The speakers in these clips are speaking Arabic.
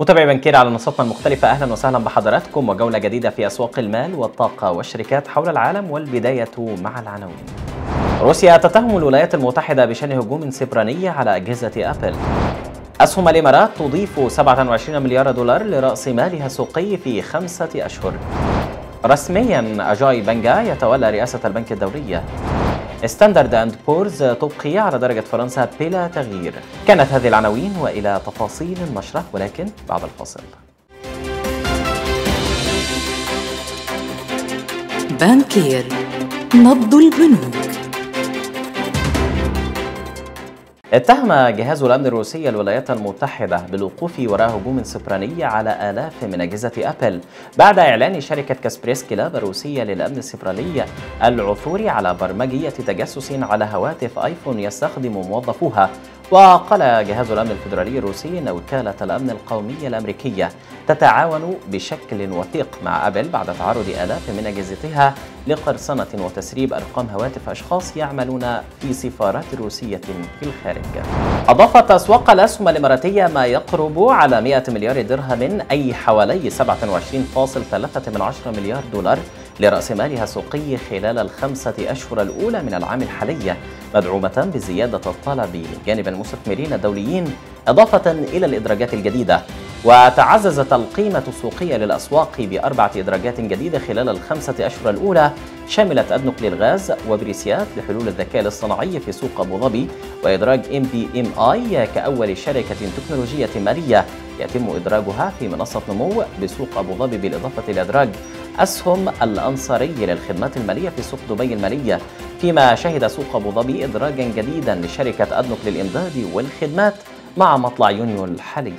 متابعي بنكير على منصاتنا المختلفة أهلا وسهلا بحضراتكم وجولة جديدة في أسواق المال والطاقة والشركات حول العالم والبداية مع العناوين. روسيا تتهم الولايات المتحدة بشن هجوم سبراني على أجهزة أبل. أسهم الإمارات تضيف 27 مليار دولار لرأس مالها السوقي في خمسة أشهر. رسميا أجاي بنجا يتولى رئاسة البنك الدولي. ستاندرد اند بورز تبقي على درجة فرنسا بلا تغيير. كانت هذه العناوين وإلى تفاصيل النشرة ولكن بعد الفاصل. بانكير نبض البنوك. اتهم جهاز الأمن الروسي الولايات المتحدة بالوقوف وراء هجوم سبراني على آلاف من أجهزة أبل بعد إعلان شركة كاسبريسكي لاب الروسية للأمن السبراني العثور على برمجية تجسس على هواتف آيفون يستخدم موظفوها. وقال جهاز الأمن الفيدرالي الروسي إن وكالة الأمن القومي الأمريكية تتعاون بشكل وثيق مع أبل بعد تعرض آلاف من أجهزتها لقرصنة وتسريب أرقام هواتف أشخاص يعملون في سفارات روسية في الخارج. أضافت أسواق الأسهم الإماراتية ما يقرب على 100 مليار درهم أي حوالي 27.3 مليار دولار لرأس مالها السوقي خلال الخمسة أشهر الأولى من العام الحالي مدعومة بزيادة الطلب جانب المستثمرين الدوليين إضافة إلى الإدراجات الجديدة. وتعززت القيمة السوقية للأسواق بأربعة إدراجات جديدة خلال الخمسة أشهر الأولى شملت أدنوك للغاز وبريسايت لحلول الذكاء الاصطناعي في سوق أبو ظبي وإدراج ام بي ام اي كأول شركة تكنولوجية مالية يتم إدراجها في منصة نمو بسوق أبو ظبي بالإضافة إلى إدراج أسهم الأنصاري للخدمات المالية في سوق دبي المالية فيما شهد سوق أبو ظبي إدراجا جديدا لشركة أدنوك للإمداد والخدمات مع مطلع يونيو الحالي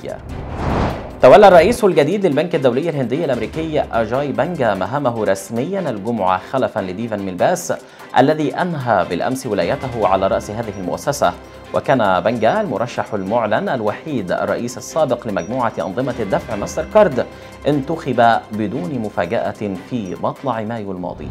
تولى الرئيس الجديد للبنك الدولي الهندي الأمريكي أجاي بانجا مهامه رسميا الجمعة خلفا لديفيد مالباس الذي أنهى بالأمس ولايته على رأس هذه المؤسسة. وكان بانجا المرشح المعلن الوحيد الرئيس السابق لمجموعة أنظمة الدفع ماستر كارد انتخب بدون مفاجأة في مطلع مايو الماضي.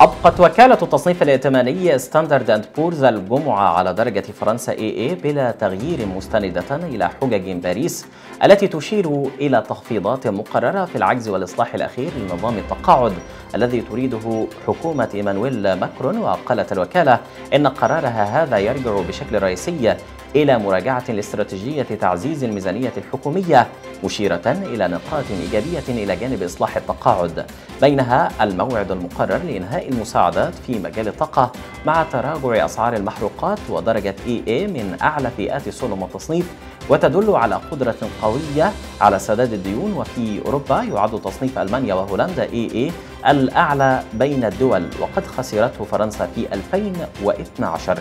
أبقت وكالة التصنيف الائتماني ستاندرد أند بورز الجمعة على درجة فرنسا AA بلا تغيير مستندة إلى حجج باريس التي تشير إلى تخفيضات مقررة في العجز والإصلاح الأخير لنظام التقاعد الذي تريده حكومة إيمانويل ماكرون وقالت الوكالة إن قرارها هذا يرجع بشكل رئيسي إلى مراجعة لاستراتيجية تعزيز الميزانية الحكومية مشيرة إلى نقاط إيجابية إلى جانب إصلاح التقاعد. بينها الموعد المقرر لإنهاء المساعدات في مجال الطاقة مع تراجع أسعار المحروقات ودرجة EA من أعلى فئات سلم التصنيف وتدل على قدرة قوية على سداد الديون. وفي أوروبا يعد تصنيف ألمانيا وهولندا EA الأعلى بين الدول وقد خسرته فرنسا في 2012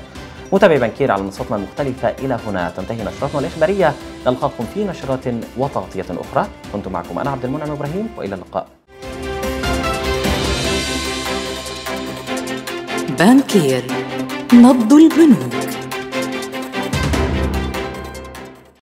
متابعي بنكير على منصاتنا المختلفة إلى هنا تنتهي نشرتنا الإخبارية. نلقاكم في نشرات وتغطية أخرى. كنت معكم أنا عبد المنعم إبراهيم وإلى اللقاء. بانكير نبض البنوك.